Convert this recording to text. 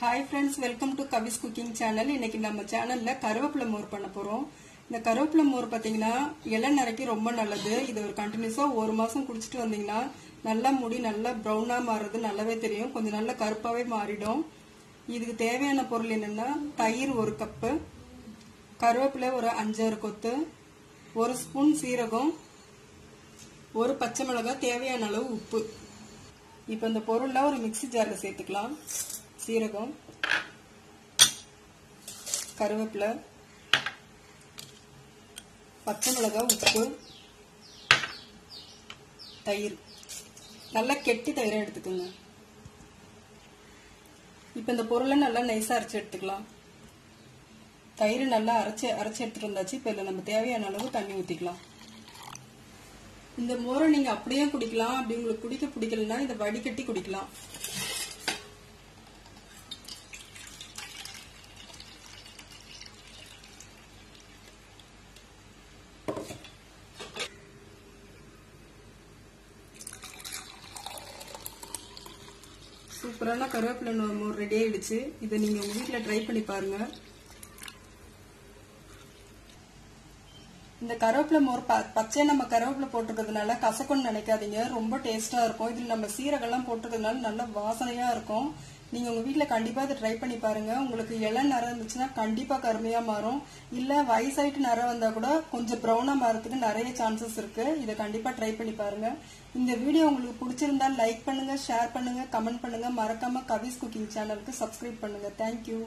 Hi friends welcome to Kavi's cooking channel இன்னைக்கு நம்ம சேனல்ல கருவேப்பிலை மோர் பண்ண போறோம். இந்த கருவேப்பிலை மோர் பார்த்தீங்கன்னா நிறைக்கி ரொம்ப நல்லது. இது ஒரு கண்டினியூஸா ஒரு மாசம் குடிச்சிட்டு வந்தீங்கன்னா நல்லா முடி நல்லா ப்ரௌனா மாறுறது நல்லாவே தெரியும். கொஞ்சம் நல்லா கருப்பாவே மாறிடும். இதுக்கு தேவையான பொருள் என்னன்னா தயிர் ஒரு கப்பு கருவேப்பிலை ஒரு அஞ்சாறு கொத்து ஒரு ஸ்பூன் சீரகம் ஒரு பச்சை மிளகாய் தேவையான அளவு உப்பு. இப்போ இந்த பொருள்லாம் ஒரு மிக்ஸி ஜாரில் சேர்த்துக்கலாம். சீரகம் கருவேப்பிலை பச்சை மிளகாய் உப்பு தயிர். நல்லா கெட்டி தயிரை எடுத்துக்கோங்க. இப்போ இந்த பொருளை நல்லா நைஸாக அரைச்சி எடுத்துக்கலாம். தயிர் நல்லா அரைச்சி அரைச்சி எடுத்துட்டு வந்தாச்சு. இப்போ இதில் நம்ம தேவையான அளவு தண்ணி ஊற்றிக்கலாம் இந்த மோரை நீங்கள் அப்படியே குடிக்கலாம். அப்படி உங்களுக்கு குடிக்க பிடிக்கலன்னா இதை வடிகட்டி குடிக்கலாம். சூப்பரான கருவேப்பிலை மோர் ரெடி ஆயிடுச்சு. இதை நீங்கள் உங்கள் வீட்டில் ட்ரை பண்ணி பாருங்கள் இந்த கருவேப்பிலை மோர் ப பச்சை நம்ம கருவேப்பிலை போட்டிருக்கிறதுனால கசக்குன்னு நினைக்காதீங்க. ரொம்ப டேஸ்டா இருக்கும். இதில் நம்ம சீரகெல்லாம் போட்டிருக்கிறதுனால நல்ல வாசனையா இருக்கும். நீங்க உங்க வீட்டில் கண்டிப்பா இதை ட்ரை பண்ணி பாருங்க. உங்களுக்கு இள நிறம் இருந்துச்சுன்னா கண்டிப்பா கருமையா மாறும். இல்ல வயசாயிட்டு நிறம் வந்தா கூட கொஞ்சம் ப்ரௌனா மாறதுக்கு நிறைய சான்சஸ் இருக்கு. இதை கண்டிப்பா ட்ரை பண்ணி பாருங்க. இந்த வீடியோ உங்களுக்கு பிடிச்சிருந்தா லைக் பண்ணுங்க ஷேர் பண்ணுங்க கமெண்ட் பண்ணுங்க. மறக்காம கவிஸ் குக்கிங் சேனலுக்கு சப்ஸ்கிரைப் பண்ணுங்க. Thank you